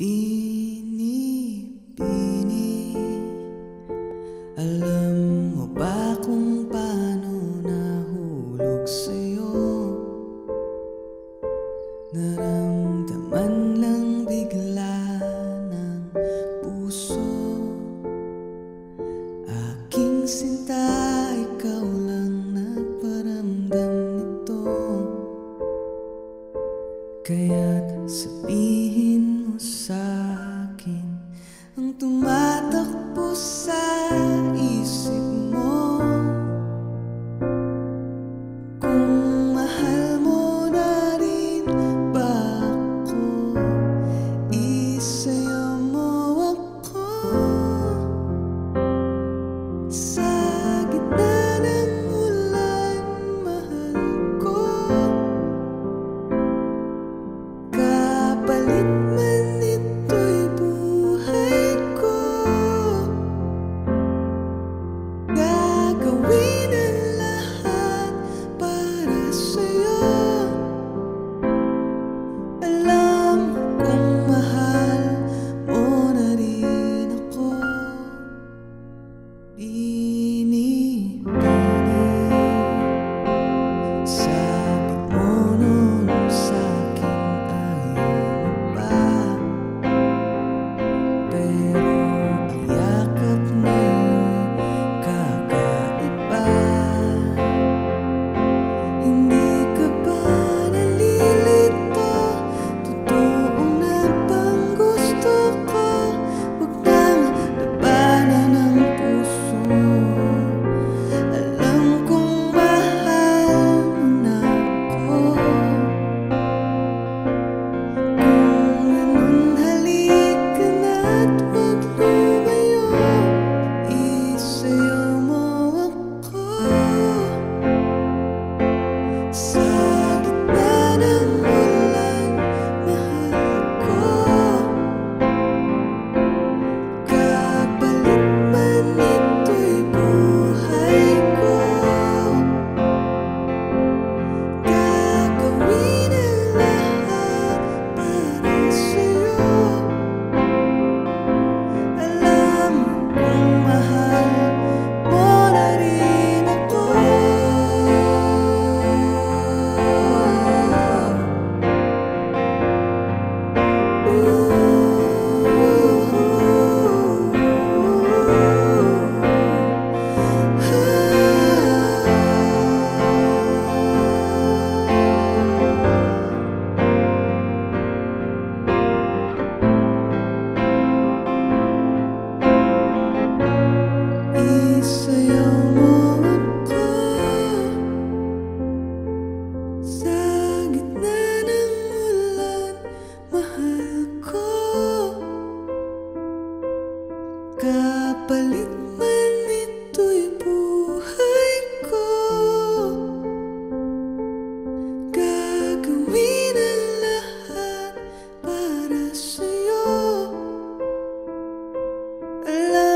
Binibini Alam mo ba kung paano nahulog sa'yo? Naramdaman lang bigla ng puso. Aking sinta, ikaw lang nagparamdam nito. Kaya't sabihin mo sa akin. Ang tumatakbo sa akin Kapalit man ito'y buhay ko Gagawin ang lahat para sa'yo. Alam